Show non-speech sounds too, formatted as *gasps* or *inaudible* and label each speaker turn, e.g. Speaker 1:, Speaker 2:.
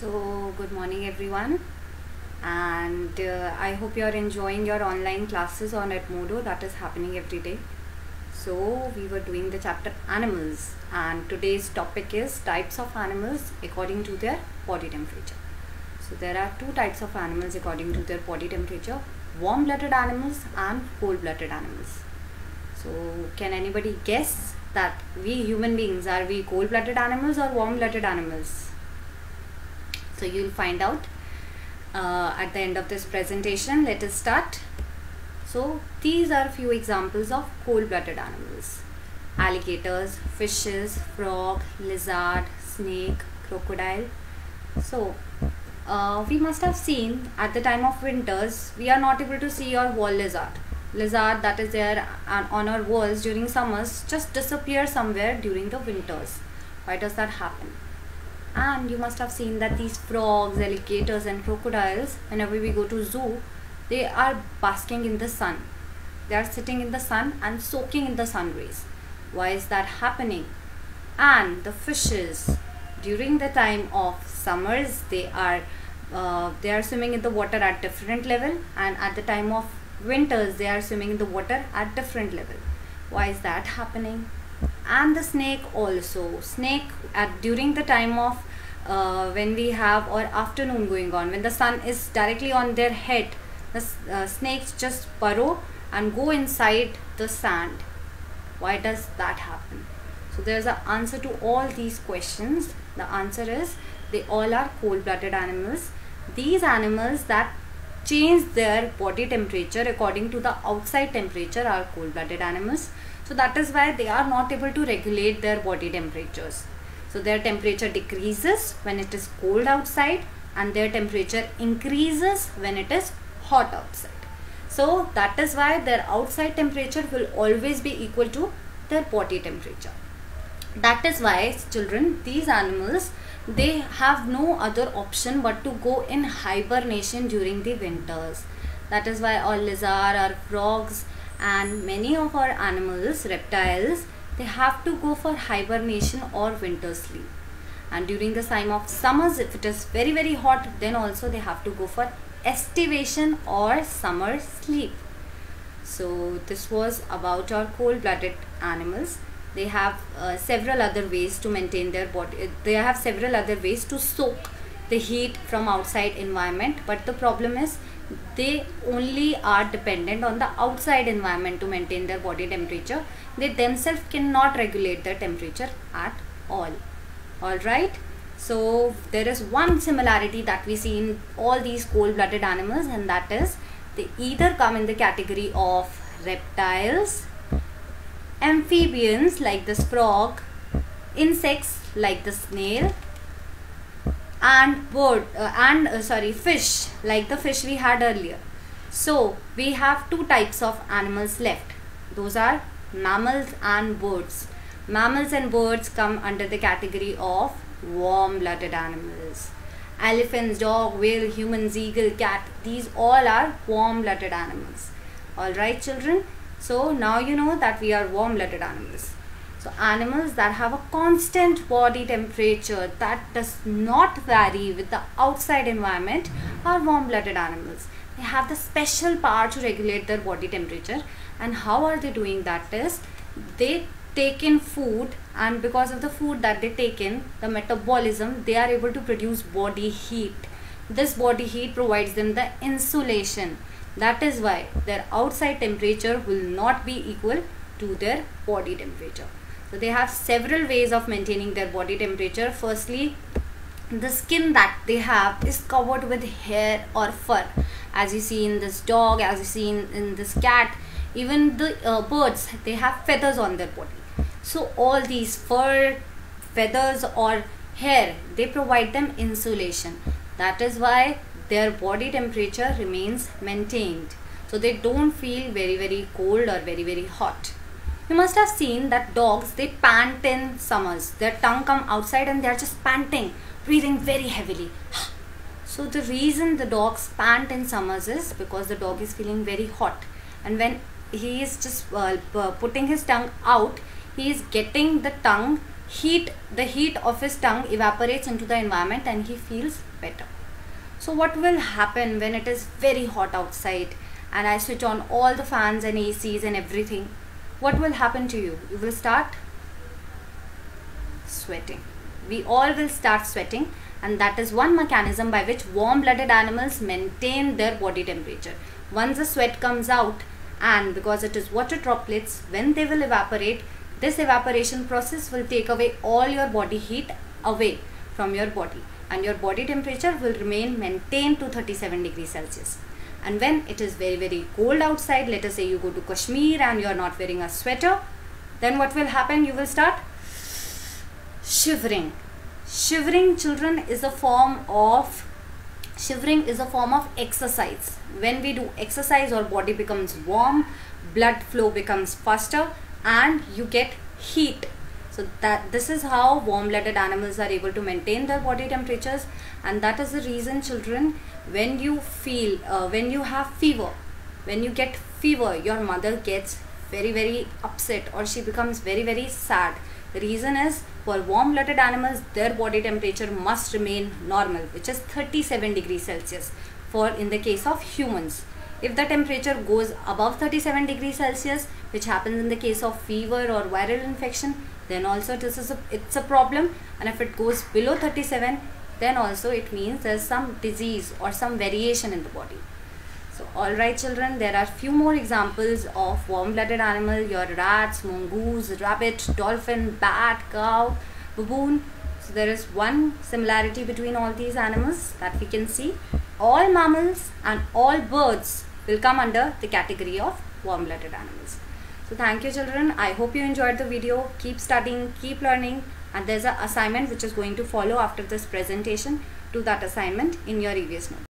Speaker 1: So, good morning, everyone, and uh, I hope you are enjoying your online classes on Edmodo that is happening every day. So, we were doing the chapter animals, and today's topic is types of animals according to their body temperature. So, there are two types of animals according to their body temperature warm blooded animals and cold blooded animals. So, can anybody guess that we human beings are we cold blooded animals or warm blooded animals? So you'll find out uh, at the end of this presentation. Let us start. So these are a few examples of cold-blooded animals. Alligators, fishes, frog, lizard, snake, crocodile. So uh, we must have seen at the time of winters, we are not able to see our wall lizard. Lizard that is there on our walls during summers just disappear somewhere during the winters. Why does that happen? And you must have seen that these frogs alligators and crocodiles whenever we go to zoo they are basking in the sun. They are sitting in the sun and soaking in the sun rays. Why is that happening? And the fishes during the time of summers they are uh, they are swimming in the water at different level and at the time of winters they are swimming in the water at different level. Why is that happening and the snake also. Snake at during the time of uh, when we have or afternoon going on when the sun is directly on their head the uh, snakes just burrow and go inside the sand. Why does that happen? So there's an answer to all these questions. The answer is they all are cold-blooded animals. These animals that change their body temperature according to the outside temperature are cold-blooded animals so that is why they are not able to regulate their body temperatures. So their temperature decreases when it is cold outside and their temperature increases when it is hot outside. So that is why their outside temperature will always be equal to their body temperature. That is why children, these animals, they have no other option but to go in hibernation during the winters. That is why all lizard or frogs and many of our animals reptiles they have to go for hibernation or winter sleep. And during the time of summers if it is very very hot then also they have to go for estivation or summer sleep. So this was about our cold-blooded animals. They have uh, several other ways to maintain their body they have several other ways to soak the heat from outside environment but the problem is they only are dependent on the outside environment to maintain their body temperature. They themselves cannot regulate their temperature at all. All right so there is one similarity that we see in all these cold-blooded animals and that is they either come in the category of reptiles amphibians like this frog insects like the snail and bird uh, and uh, sorry fish like the fish we had earlier. So we have two types of animals left. Those are mammals and birds. Mammals and birds come under the category of warm blooded animals. Elephants dog whale humans eagle cat these all are warm blooded animals. All right children? So now you know that we are warm blooded animals so animals that have a constant body temperature that does not vary with the outside environment are warm-blooded animals. They have the special power to regulate their body temperature and how are they doing that is they take in food and because of the food that they take in the metabolism they are able to produce body heat. This body heat provides them the insulation that is why their outside temperature will not be equal to their body temperature. So they have several ways of maintaining their body temperature. Firstly, the skin that they have is covered with hair or fur. As you see in this dog as you see in, in this cat even the uh, birds they have feathers on their body. So all these fur feathers or hair they provide them insulation. That is why their body temperature remains maintained. So they don't feel very very cold or very very hot you must have seen that dogs, they pant in summers. Their tongue come outside and they're just panting, breathing very heavily. *gasps* So the reason the dogs pant in summers is because the dog is feeling very hot. And when he is just uh, putting his tongue out, he is getting the tongue heat the heat of his tongue evaporates into the environment and he feels better so what will happen when it is very hot outside and i switch on all the fans and acs and everything what will happen to you? You will start sweating. We all will start sweating and that is one mechanism by which warm blooded animals maintain their body temperature. Once the sweat comes out and because it is water droplets when they will evaporate this evaporation process will take away all your body heat away from your body and your body temperature will remain maintained to 37 degrees celsius and when it is very very cold outside let us say you go to kashmir and you are not wearing a sweater then what will happen? You will start shivering. Shivering children is a form of shivering is a form of exercise. When we do exercise our body becomes warm blood flow becomes faster and you get heat so that this is how warm blooded animals are able to maintain their body temperatures and that is the reason children when you feel uh, when you have fever when you get fever your mother gets very very upset or she becomes very very sad. The reason is for warm blooded animals their body temperature must remain normal which is 37 degrees celsius for in the case of humans if the temperature goes above 37 degrees celsius which happens in the case of fever or viral infection then also this is a, it's a problem. And if it goes below 37 then also it means there's some disease or some variation in the body. So alright children there are few more examples of warm-blooded animal your rats mongoose rabbit dolphin bat cow baboon. So there is one similarity between all these animals that we can see. All mammals and all birds will come under the category of warm-blooded animals. So thank you children. I hope you enjoyed the video. Keep studying, keep learning and there's an assignment which is going to follow after this presentation. Do that assignment in your EVS note.